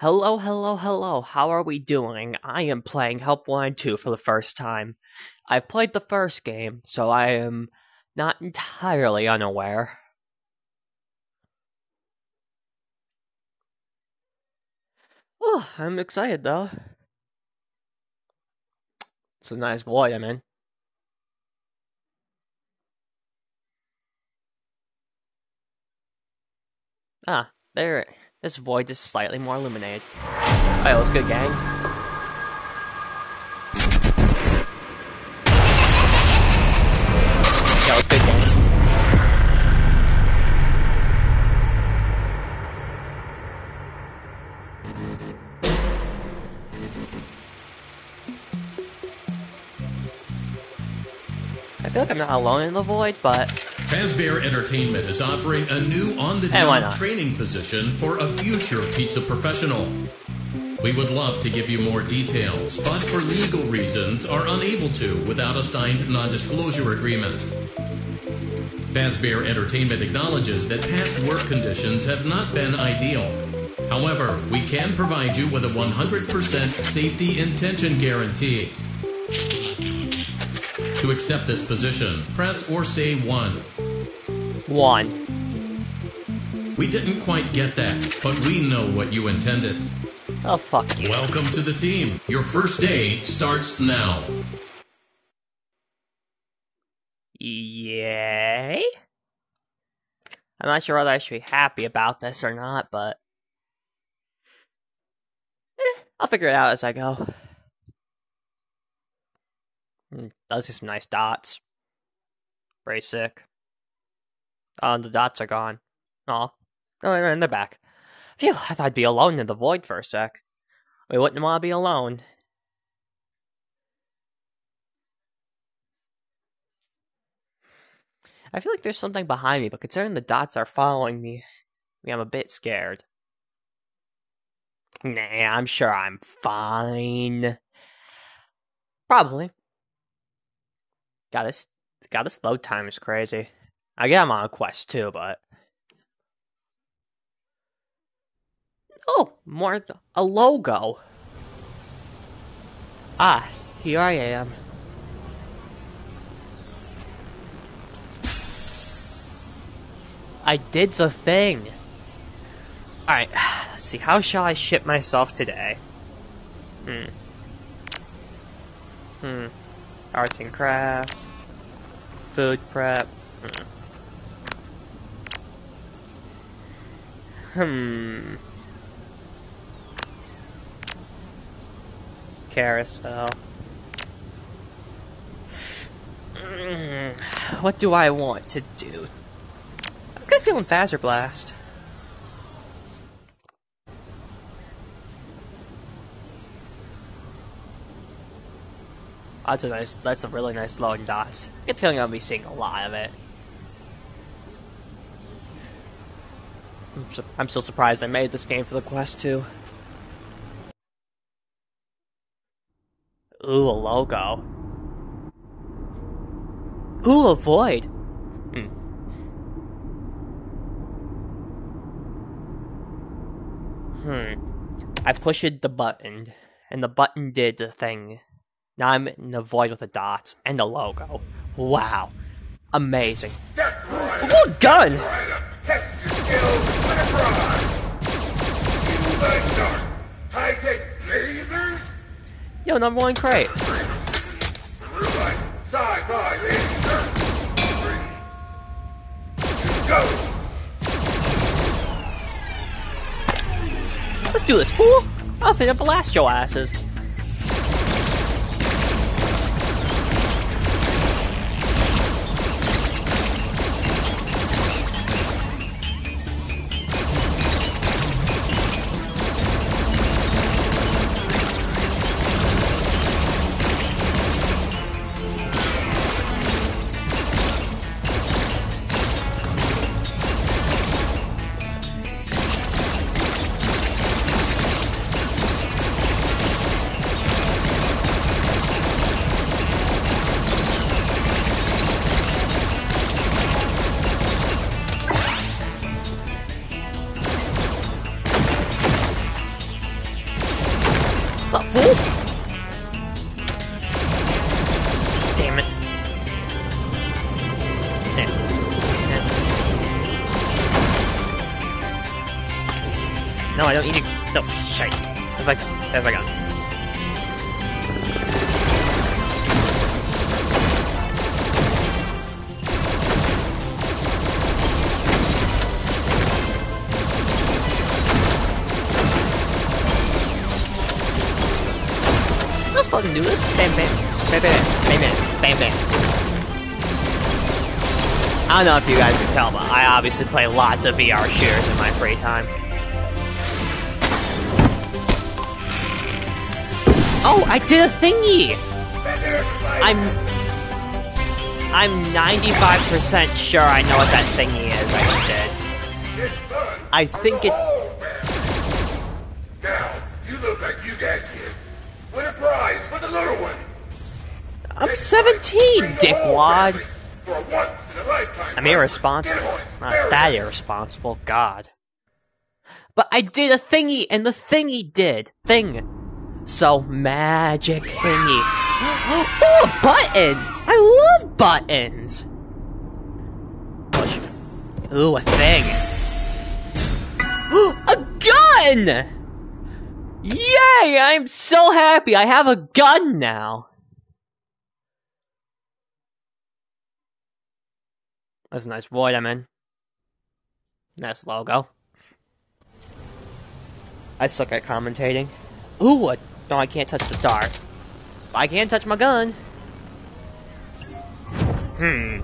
Hello, hello, hello. How are we doing? I am playing Help Wanted 2 for the first time. I've played the first game, so I am not entirely unaware. Oh, I'm excited though. It's a nice boy I'm in. Ah, there. This void is slightly more illuminated. Alright, let's go, gang. Yeah, let's gang. I feel like I'm not alone in the void, but Fazbear Entertainment is offering a new on-the-job not? training position for a future pizza professional. We would love to give you more details, but for legal reasons are unable to without a signed non-disclosure agreement. Fazbear Entertainment acknowledges that past work conditions have not been ideal. However, we can provide you with a 100% safety intention guarantee. To accept this position, press or say 1. One. We didn't quite get that, but we know what you intended. Oh, fuck you. Welcome to the team. Your first day starts now. Yay? I'm not sure whether I should be happy about this or not, but. Eh, I'll figure it out as I go. Hmm, Does get some nice dots. Very sick. Oh, the dots are gone. Oh, and they're back. Phew, I thought I'd be alone in the void for a sec. We wouldn't want to be alone. I feel like there's something behind me, but considering the dots are following me, I'm a bit scared. Nah, I'm sure I'm fine. Probably. God, this, God, this load time is crazy. I get I'm on a quest too, but. Oh, more a logo. Ah, here I am. I did the thing. Alright, let's see. How shall I ship myself today? Hmm. Hmm. Arts and crafts. Food prep. Hmm. Hmm. Carousel. Mm, What do I want to do? I'm good feeling Fazer Blast. That's a nice. That's a really nice loading dots. Good feeling I'll be seeing a lot of it. I'm, still surprised I made this game for the quest too. Ooh, a logo. Ooh, a void. Hmm. Hmm. I pushed the button, and the button did the thing. Now I'm in the void with the dots and the logo. Wow. Amazing. Ooh, gun! Yo, number one crate. Let's do this, fool! I'll think I'll blast your asses. No, I don't need to. No, shite. There's my gun. There's my gun. Let's fucking do this. Bam. Bam, bam, bam, bam, bam, bam. I don't know if you guys can tell, but I obviously play lots of VR shooters in my free time. Oh, I did a thingy! I'm... I'm 95% sure I know what that thingy is I just did. I think it... Now, you look like you got kids. Win a prize for the little one. I'm 17, dickwad! I'm irresponsible. Not that irresponsible, God. But I did a thingy, and the thingy did. Thing. So, magic thingy. Oh, a button! I love buttons! Ooh, a thing. a gun! Yay! I'm so happy I have a gun now. That's a nice void I'm in. Nice logo. I suck at commentating. Ooh, a, no, I can't touch the dart. I can't touch my gun. Hmm.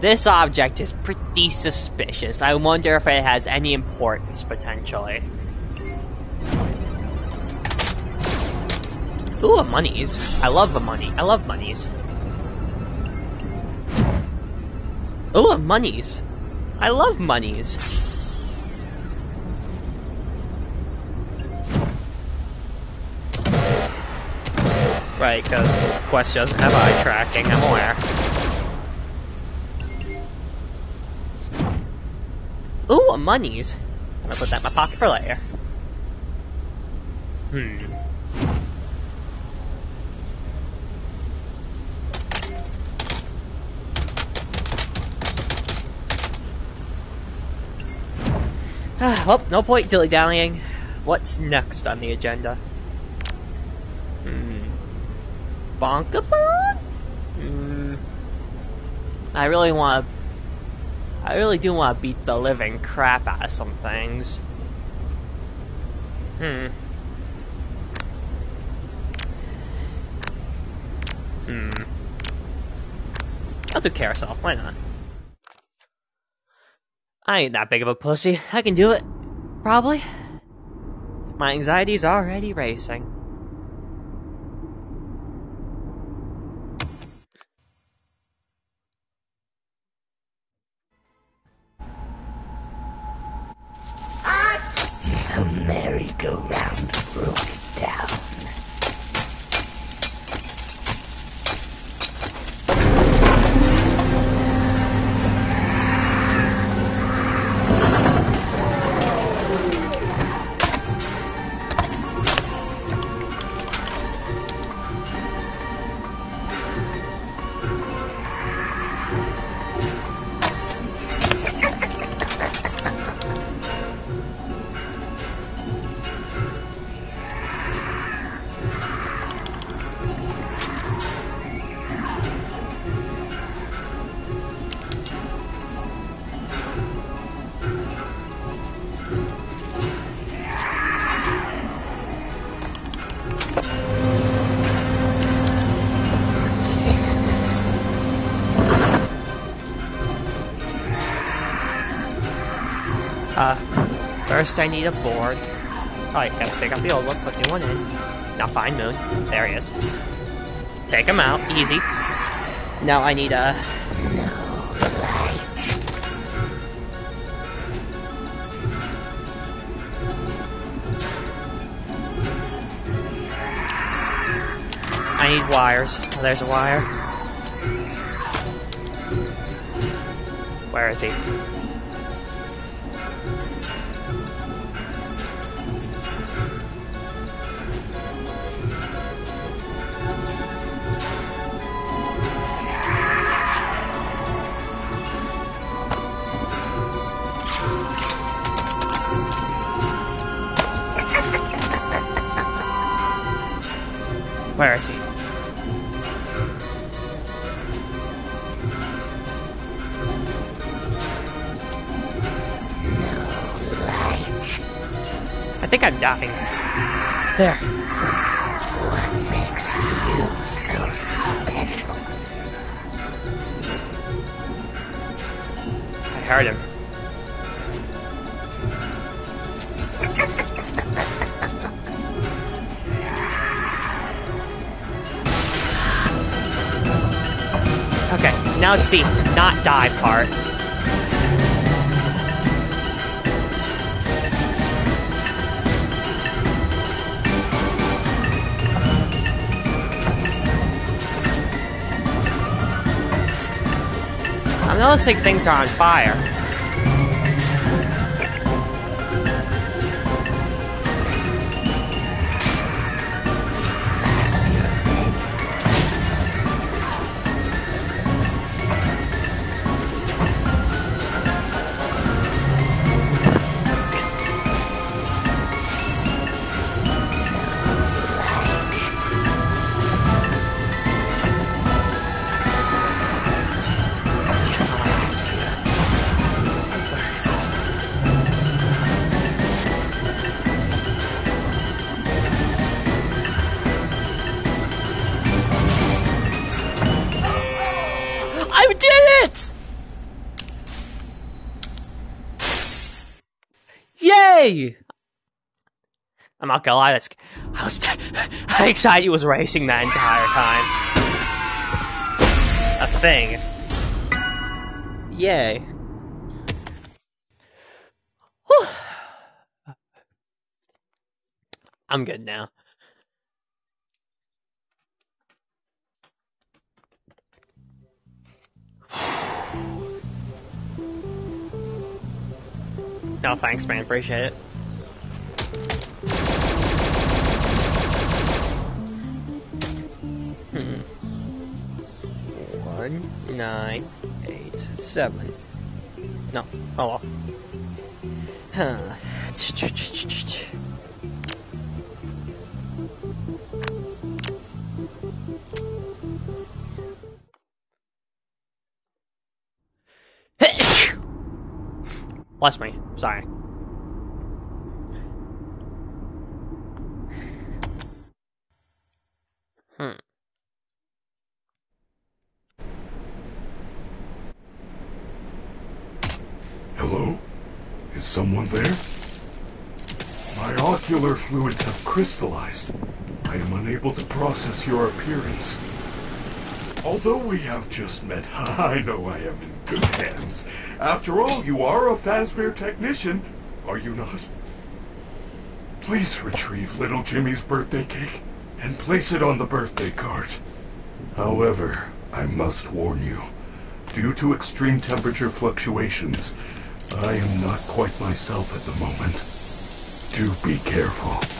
This object is pretty suspicious. I wonder if it has any importance, potentially. Ooh, a monies. I love the money. I love monies. Ooh, monies. I love monies. Right, because Quest doesn't have eye tracking, I'm aware. Ooh, monies. I'm gonna put that in my pocket for later. Hmm. well, no point dilly dallying. What's next on the agenda? Hmm. Bonkabon? Hmm. I really want to. I really do want to beat the living crap out of some things. Hmm. Hmm. I'll do carousel. Why not? I ain't that big of a pussy. I can do it. Probably. My anxiety's already racing. Uh, first I need a board. Alright, gotta take out the old one, put new one in. Now find Moon. There he is. Take him out, easy. Now I need a... need wires. Oh, there's a wire. Where is he? Where is he? I think I'm dying. There. What makes you so special? I heard him. Okay, now it's the not die part. I'm noticing things are on fire. Yay! I'm not gonna lie, that's, I was you was racing that entire time. A thing. Yay. Whew. I'm good now. No, thanks, man. Appreciate it. Hmm. One, nine, eight, seven. No. Oh well. Huh. Bless me. Sorry. Hmm. Hello? Is someone there? My ocular fluids have crystallized. I am unable to process your appearance. Although we have just met, I know I am in good hands. After all, you are a Fazbear technician, are you not? Please retrieve little Jimmy's birthday cake and place it on the birthday cart. However, I must warn you, due to extreme temperature fluctuations, I am not quite myself at the moment. Do be careful.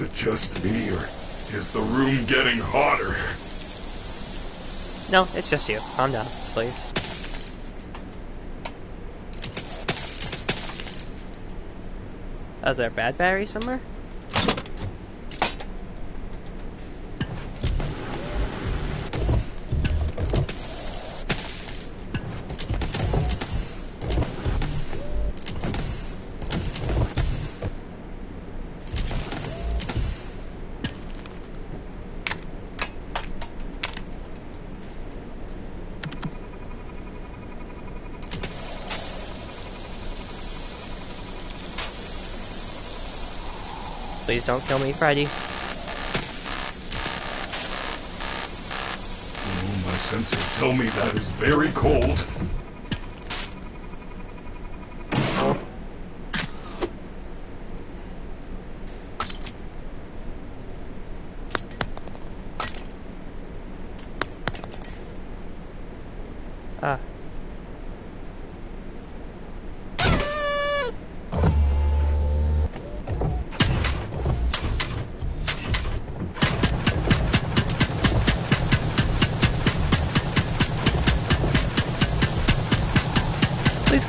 Is it just me, or is the room getting hotter? No, it's just you. Calm down, please. Is there a bad battery somewhere? Please don't kill me, Freddy. Oh, my sensors tell me that is very cold.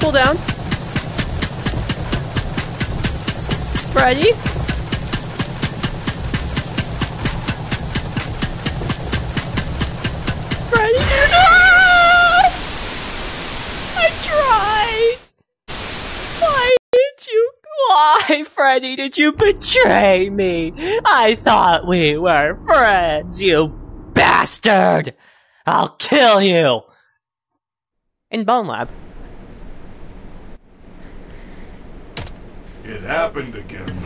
Cool down. Freddy, no! Ah! I tried! Why did you... Why, Freddy, did you betray me? I thought we were friends, you bastard! I'll kill you! In Bonelab. It happened again.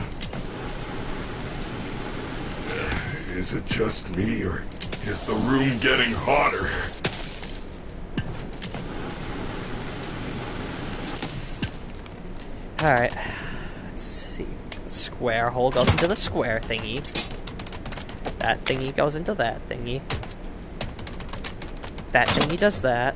Uh, is it just me, or is the room getting hotter? Alright. Let's see. Square hole goes into the square thingy. That thingy goes into that thingy. That thingy does that.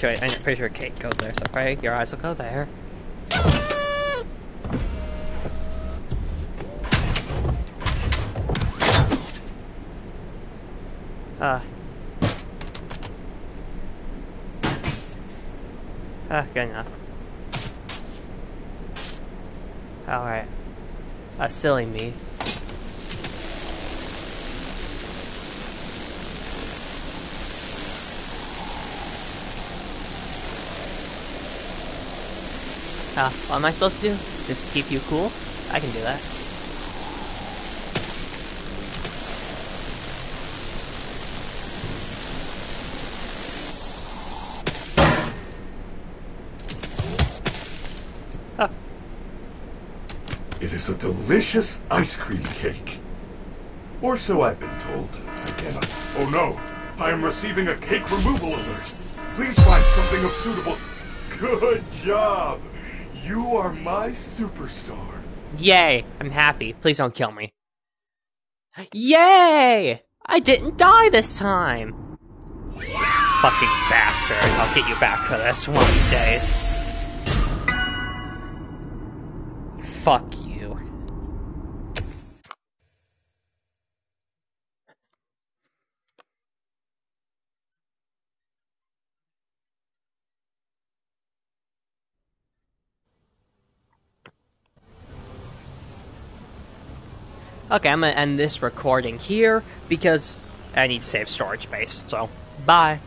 Actually, I'm pretty sure Kate goes there, so probably your eyes will go there. Ah. Ah, good enough. Alright. Uh, silly me. Uh, what am I supposed to do? Just keep you cool? I can do that. It is a delicious ice cream cake. Or so I've been told. I cannot. Oh no! I am receiving a cake removal alert. Please find something of suitable. Good job! You are my superstar. Yay! I'm happy. Please don't kill me. Yay! I didn't die this time! Fucking bastard. I'll get you back for this one of these days. Fuck you. Okay, I'm gonna end this recording here because I need to save storage space. So, bye.